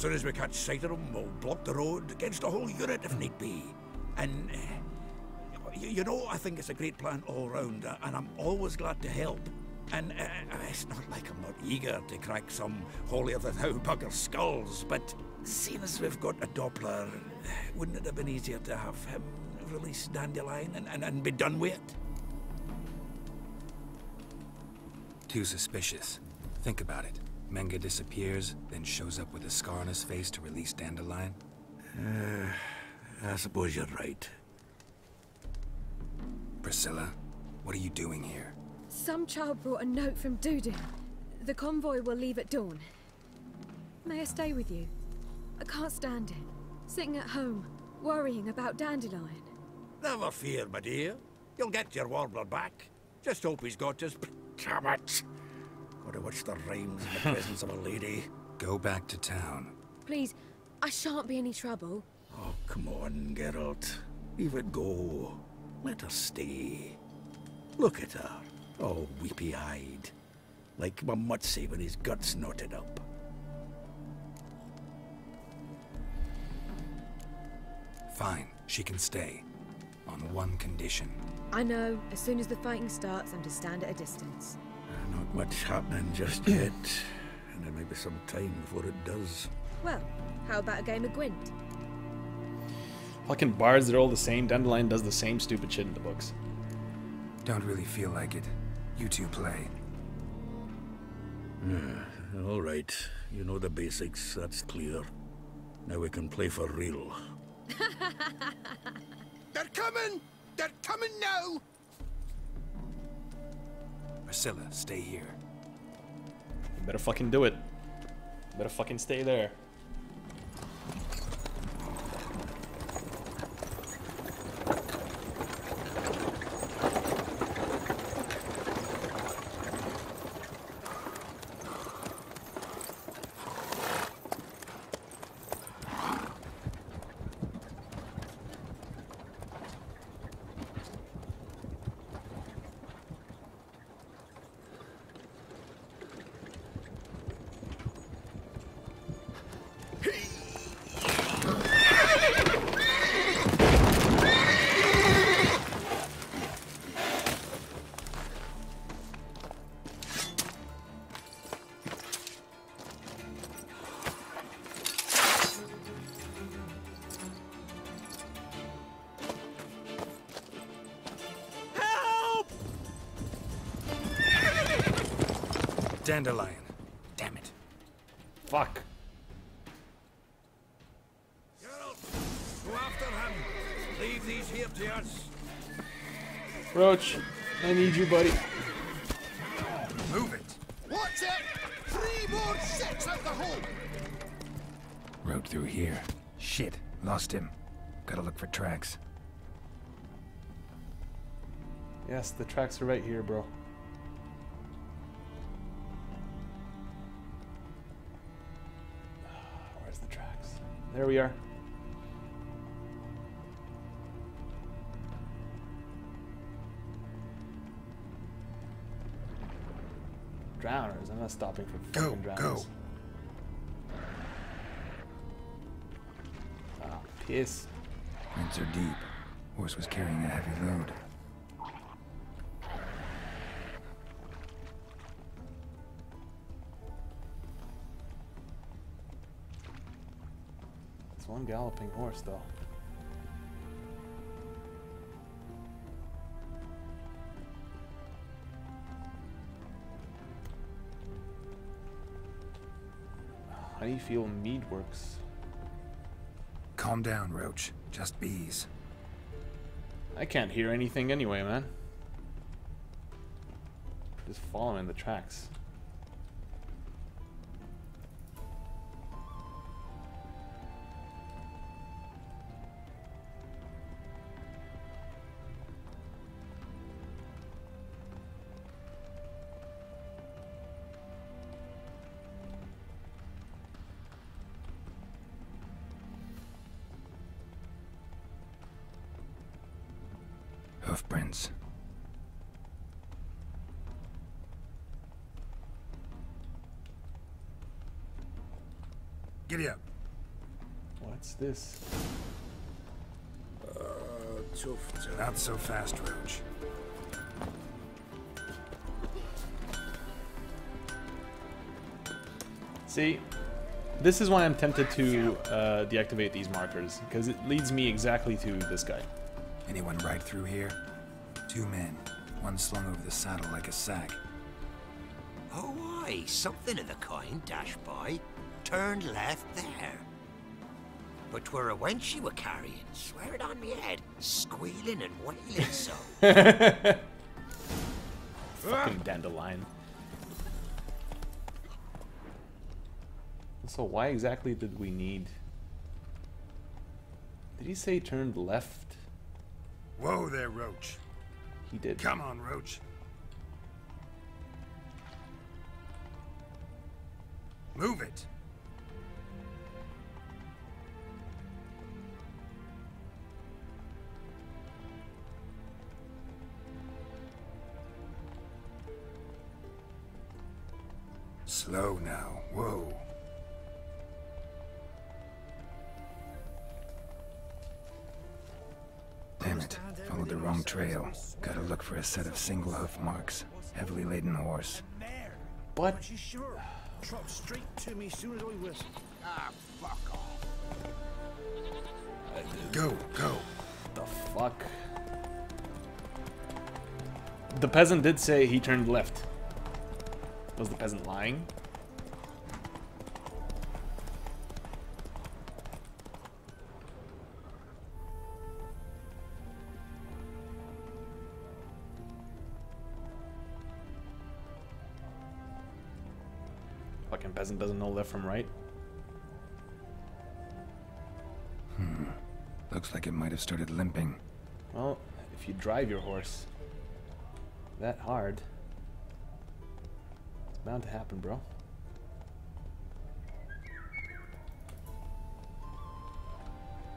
Soon as we catch sight of them, we'll block the road against a whole unit if need be. And, uh, you, know, I think it's a great plan all round, uh, and I'm always glad to help. And uh, it's not like I'm not eager to crack some holier-than-thou <laughs> bugger skulls, but seeing as we've got a Doppler, wouldn't it have been easier to have him release Dandelion and, and, and be done with it? Too suspicious. Think about it. Menge disappears, then shows up with a scar on his face to release Dandelion. Uh, I suppose you're right. Priscilla, what are you doing here? Some child brought a note from Dudu. The convoy will leave at dawn. May I stay with you? I can't stand it. Sitting at home, worrying about Dandelion. Never fear, my dear. You'll get your warbler back. Just hope he's got his... Damn it! Gotta watch the rhymes in the <laughs> presence of a lady. Go back to town. Please, I shan't be any trouble. Oh, come on, Geralt. Leave it go. Let her stay. Look at her, all weepy-eyed. Like my mutsy with his guts knotted up. Fine, she can stay. On one condition. I know. As soon as the fighting starts, I'm to stand at a distance. Not much happening just yet. And there may be some time before it does. Well, how about a game of Gwent? Fucking bards, they're all the same. Dandelion does the same stupid shit in the books. Don't really feel like it. You two play. Yeah, all right. You know the basics, that's clear. Now we can play for real. <laughs> They're coming! They're coming now! Priscilla, stay here. You better fucking do it. You better fucking stay there. Dandelion. Damn it. Fuck. Go after him! Leave these here to us! Roach, I need you, buddy. Move it! Watch it! Three more sets at the hole! Rode through here. Shit, lost him. Gotta look for tracks. Yes, the tracks are right here, bro. There we are. Drowners. I'm not stopping for Go, fucking drowners. go. Ah, piss. Roots are deep. Horse was carrying a heavy load. Galloping horse, though. How do you feel mead works? Calm down, Roach. Just bees. I can't hear anything anyway, man. Just following the tracks. Giddy up. What's this? Uh, tough to... Not so fast, Roach. See, this is why I'm tempted to uh, deactivate these markers, because it leads me exactly to this guy. Anyone ride through here? Two men. One slung over the saddle like a sack. Oh, aye, something of the kind, dash by. Turned left there. But 'twere a wench you were carrying, swear it on me head, squealing and wailing so. <laughs> Fucking ah. dandelion. So why exactly did we need... Did he say turned left? Whoa there, Roach. He did. Come on, Roach. Move it. Slow now. Whoa. Damn it. Followed the wrong trail. Gotta look for a set of single hoof marks. Heavily laden horse. But Aren't you sure? Trot straight to me soon as I whistle. Ah, fuck off. Go, go. The fuck? The peasant did say he turned left. Was the peasant lying? Fucking peasant doesn't know left from right. Hmm. Looks like it might have started limping. Well, if you drive your horse that hard, it's bound to happen, bro.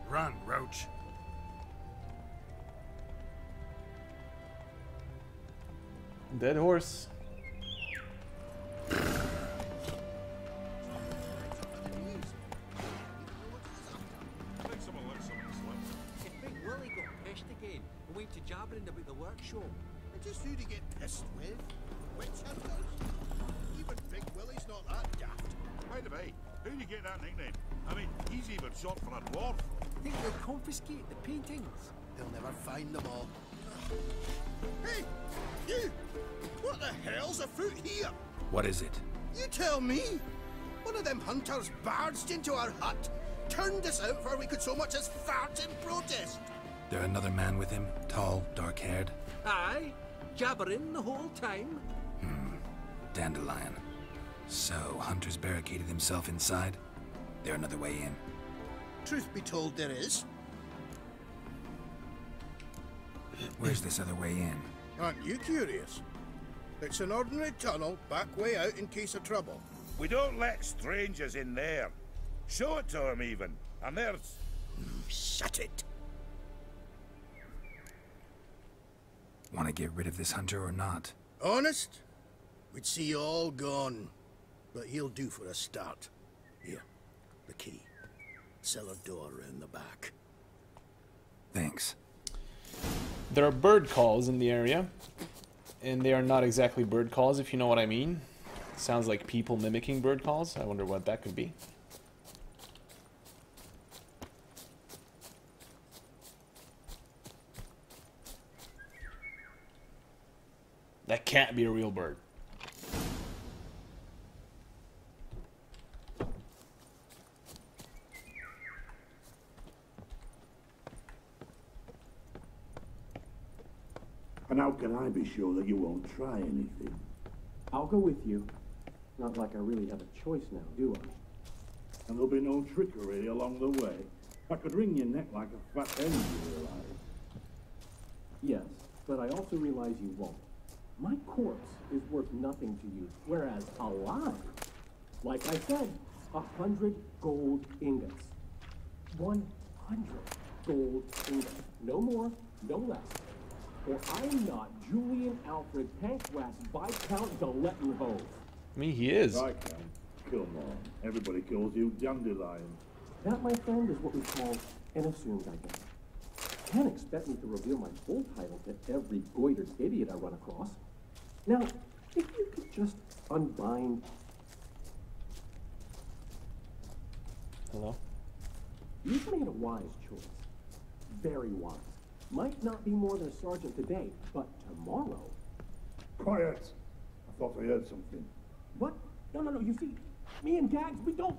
Run, Roach. Dead horse. If Big Willie got pissed again and went to jabbering about the workshop. And just who to get pissed with? Witch hunters? Even Big Willie's not that daft. By the way, who'd you get that nickname? I mean, he's even short for a dwarf. Think they'll confiscate the paintings? They'll never find them all. Hey, you! What the hell's afoot here? What is it? You tell me! One of them hunters barged into our hut, turned us out before we could so much as fart in protest. There another man with him? Tall, dark-haired? Aye, jabbering the whole time. Hmm. Dandelion. So, Hunter's barricaded himself inside? There another way in? Truth be told, there is. Where's this other way in? Aren't you curious? It's an ordinary tunnel, back way out in case of trouble. We don't let strangers in there. Show it to 'em even. And there's... Shut it! Want to get rid of this hunter or not? Honest? We'd see you all gone. But he'll do for a start. Here, the key. Cellar door round the back. Thanks. There are bird calls in the area, and they are not exactly bird calls, if you know what I mean. Sounds like people mimicking bird calls. I wonder what that could be. That can't be a real bird. And how can I be sure that you won't try anything? I'll go with you. Not like I really have a choice now, do I? And there'll be no trickery along the way. I could wring your neck like a fat hen, you realize. Yes, but I also realize you won't. My corpse is worth nothing to you, whereas alive, like I said, a hundred gold ingots. One hundred gold ingots. No more, no less. Or I am not Julian Alfred Pankratz Viscount de Lettenhove. I mean, he is. I can. Come on. Everybody calls you Dandelion. That, my friend, is what we call an assumed identity. Can't expect me to reveal my full title to every goitered idiot I run across. Now, if you could just unbind. Hello? You've made a wise choice. Very wise. Might not be more than a sergeant today, but tomorrow. Quiet! I thought I heard something. What? No, no, no. You see, me and Gags, we don't.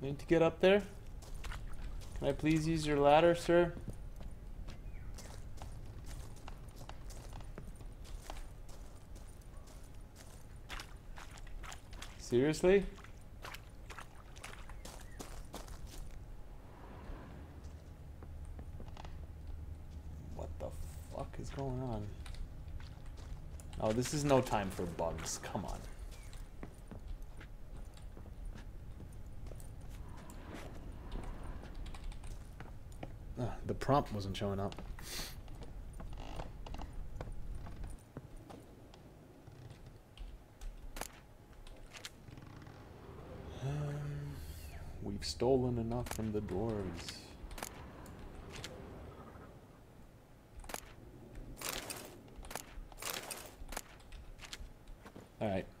Need to get up there? Can I please use your ladder, sir? Seriously? Oh, this is no time for bugs. Come on. Ah, the prompt wasn't showing up. Um, we've stolen enough from the dwarves. Alright. Die,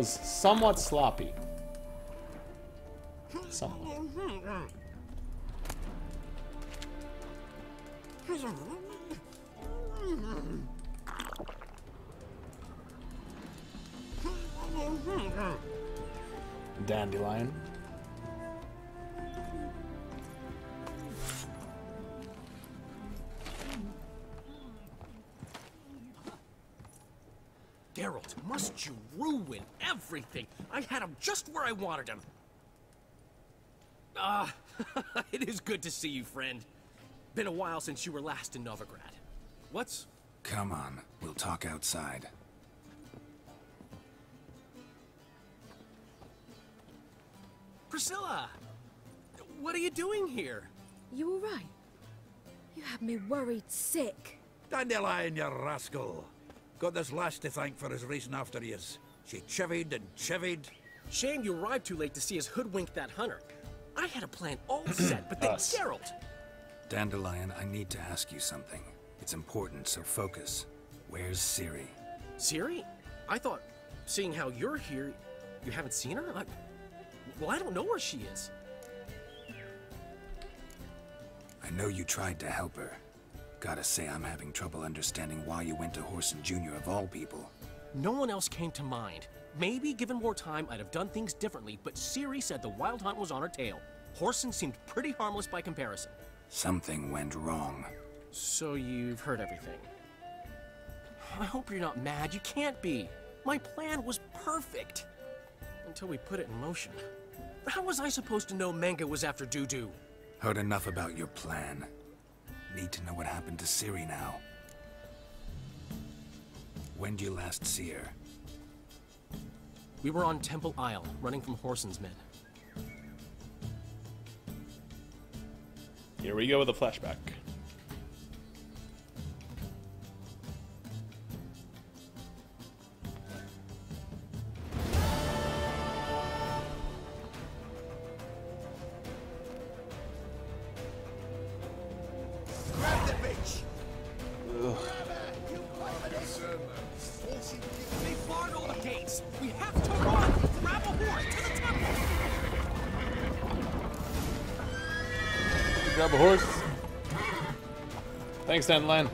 was somewhat sloppy. I wanted him. Ah, <laughs> it is good to see you, friend. Been a while since you were last in Novigrad. What's... Come on, we'll talk outside. Priscilla! What are you doing here? You alright? You had me worried sick. Dandelion, you rascal. Got this lass to thank for his racing after years. She chivied and chivied. Shame you arrived too late to see us hoodwink that hunter. I had a plan all <clears throat> set, but then Us. Geralt... Dandelion, I need to ask you something. It's important, so focus. Where's Ciri? Ciri? I thought, seeing how you're here, you haven't seen her? I, well, I don't know where she is. I know you tried to help her. Gotta say, I'm having trouble understanding why you went to Whoreson Jr. of all people. No one else came to mind. Maybe given more time, I'd have done things differently, but Ciri said the Wild Hunt was on her tail. Whoreson seemed pretty harmless by comparison. Something went wrong. So you've heard everything. I hope you're not mad. You can't be. My plan was perfect. Until we put it in motion. How was I supposed to know Menge was after Dudu? Heard enough about your plan. Need to know what happened to Ciri now. When did you last see her? We were on Temple Isle, running from Whoreson's men. Here we go with a flashback. Thanks,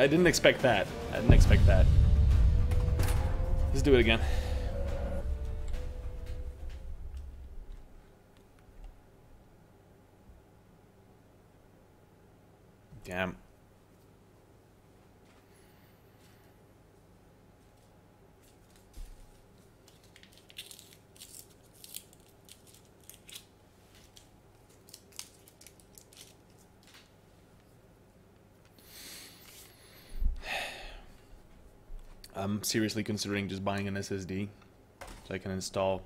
I didn't expect that. I didn't expect that. Let's do it again. Damn. I'm seriously considering just buying an SSD so I can install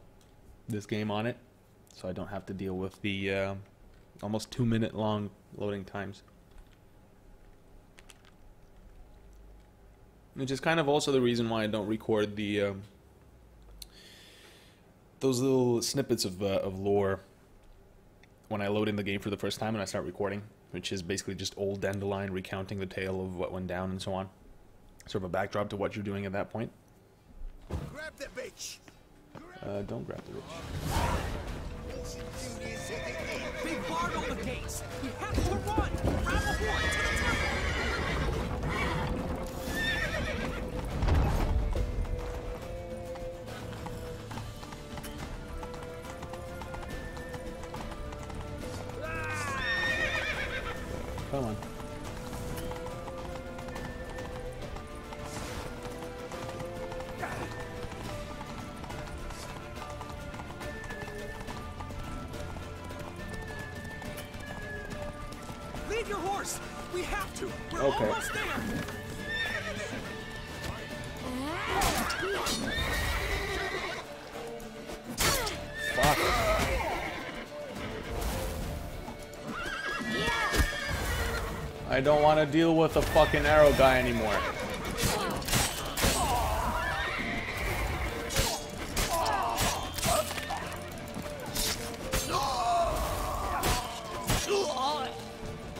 this game on it so I don't have to deal with the uh, almost two minute long loading times. Which is kind of also the reason why I don't record the um, those little snippets of uh, of lore when I load in the game for the first time and I start recording, which is basically just old Dandelion recounting the tale of what went down and so on. Sort of a backdrop to what you're doing at that point. Grab the bitch! Uh, don't grab the rich. They've barred all the gates. We have to run. Grab a horn don't want to deal with a fucking arrow guy anymore.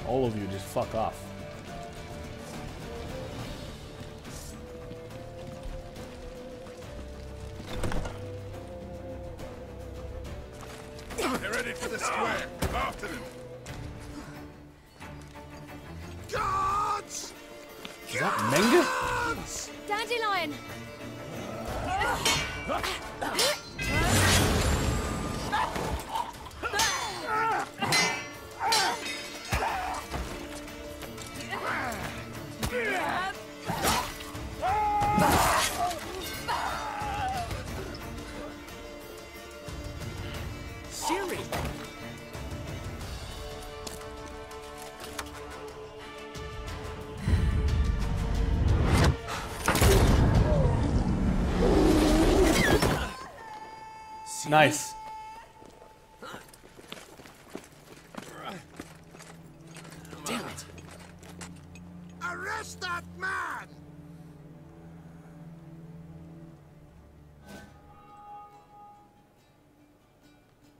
All of you just fuck off. Nice. Damn it. Arrest that man!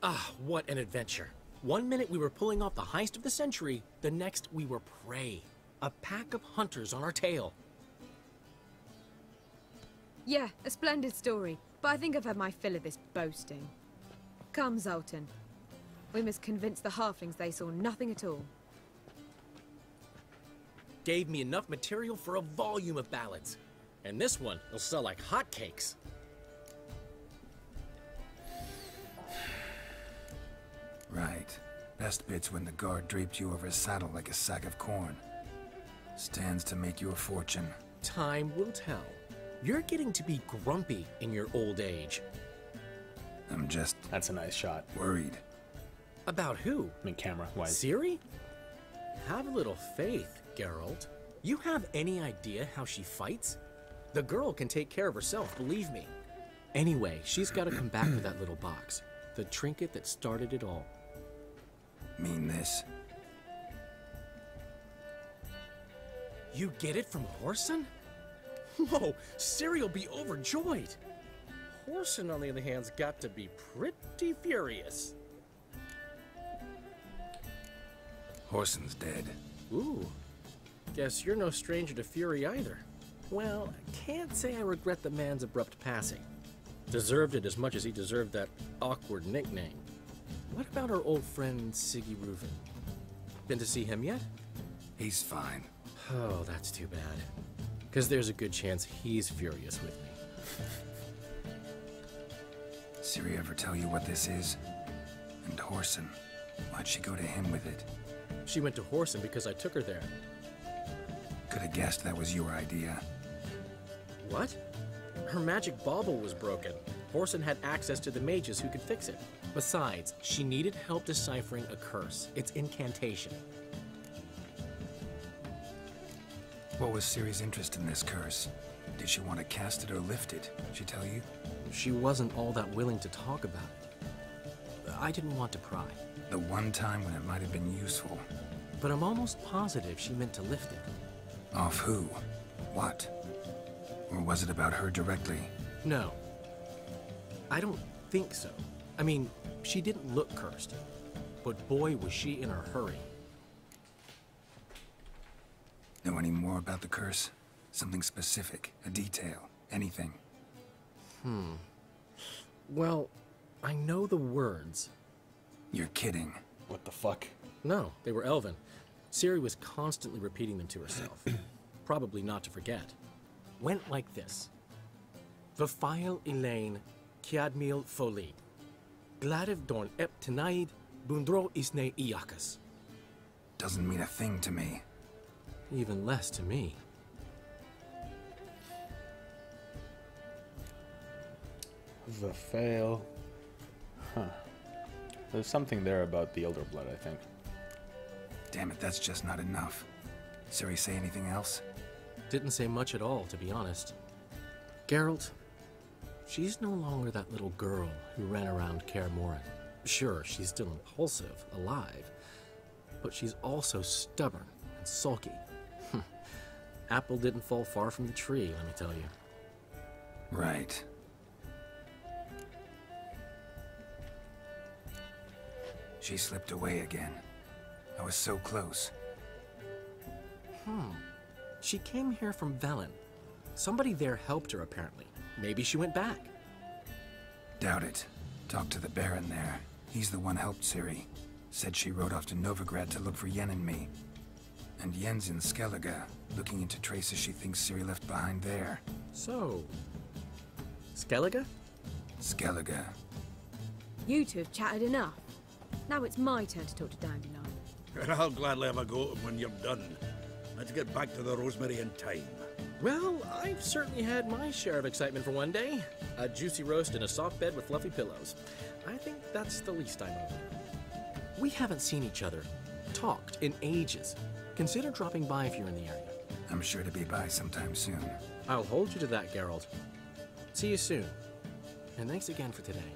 Ah, what an adventure. One minute we were pulling off the heist of the century, the next we were prey. A pack of hunters on our tail. Yeah, a splendid story, but I think I've had my fill of this boasting. Come, Zoltan. We must convince the halflings they saw nothing at all. Gave me enough material for a volume of ballads. And this one will sell like hotcakes. Right. Best bit's when the guard draped you over his saddle like a sack of corn. Stands to make you a fortune. Time will tell. You're getting to be grumpy in your old age. I'm just. That's a nice shot. Worried. About who? I mean, camera wise. Ciri? Have a little faith, Geralt. You have any idea how she fights? The girl can take care of herself, believe me. Anyway, she's got to come back with that little box. The trinket that started it all. Mean this? You get it from Whoreson? <laughs> Whoa, Ciri'll be overjoyed. Whoreson, on the other hand's got to be pretty furious. Whoreson's dead. Ooh, guess you're no stranger to fury either. Well, I can't say I regret the man's abrupt passing. Deserved it as much as he deserved that awkward nickname. What about our old friend Sigi Reuven? Been to see him yet? He's fine. Oh, that's too bad. Because there's a good chance he's furious with me. Ciri ever tell you what this is? And Whoreson, why'd she go to him with it? She went to Whoreson because I took her there. Could have guessed that was your idea. What? Her magic bauble was broken. Whoreson had access to the mages who could fix it. Besides, she needed help deciphering a curse. It's incantation. What was Ciri's interest in this curse? Did she want to cast it or lift it? She tell you? She wasn't all that willing to talk about it. I didn't want to pry. The one time when it might have been useful. But I'm almost positive she meant to lift it. Off who? What? Or was it about her directly? No. I don't think so. I mean, she didn't look cursed. But boy, was she in a hurry. Know any more about the curse? Something specific, a detail, anything? Hmm. Well, I know the words. You're kidding. What the fuck? No, they were Elven. Ciri was constantly repeating them to herself. <clears throat> Probably not to forget. Went like this. Vafile Elaine Kiadmil Foli. Gladiv Dorn Ep Tenaid Bundro Isne Iakas. Doesn't mean a thing to me. Even less to me. The fail. Huh. There's something there about the Elder Blood, I think. Damn it, that's just not enough. Ciri say anything else? Didn't say much at all, to be honest. Geralt, she's no longer that little girl who ran around Kaer Morhen. Sure, she's still impulsive, alive, but she's also stubborn and sulky. Apple didn't fall far from the tree, let me tell you. Right. She slipped away again. I was so close. Hmm. She came here from Velen. Somebody there helped her, apparently. Maybe she went back. Doubt it. Talked to the Baron there. He's the one helped Ciri. Said she rode off to Novigrad to look for Yen and me. And Yen's in Skellige, looking into traces she thinks Ciri left behind there. So... Skellige? Skellige. You two have chatted enough. Now it's my turn to talk to Dandelion. And I'll gladly have a go at 'em when you're done. Let's get back to the Rosemary and Thyme. Well, I've certainly had my share of excitement for one day. A juicy roast in a soft bed with fluffy pillows. I think that's the least I know. We haven't seen each other, talked in ages. Consider dropping by if you're in the area. I'm sure to be by sometime soon. I'll hold you to that, Geralt. See you soon. And thanks again for today.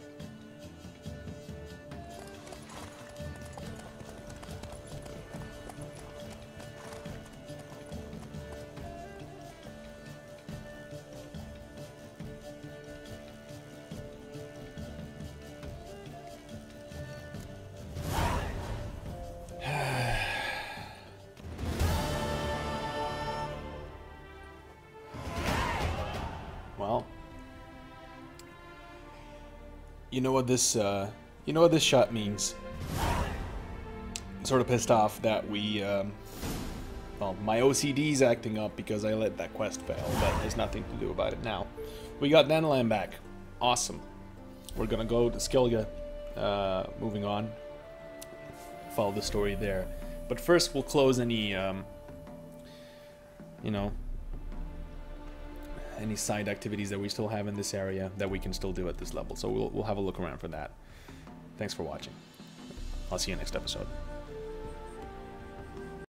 This, uh, you know what this shot means. I'm sort of pissed off that we, um, well, my OCD's acting up because I let that quest fail, but there's nothing to do about it now. We got Dandelion back. Awesome. We're gonna go to Skilga, uh, moving on. Follow the story there. But first, we'll close any, um, you know, any side activities that we still have in this area that we can still do at this level. So we'll, we'll have a look around for that. Thanks for watching. I'll see you next episode.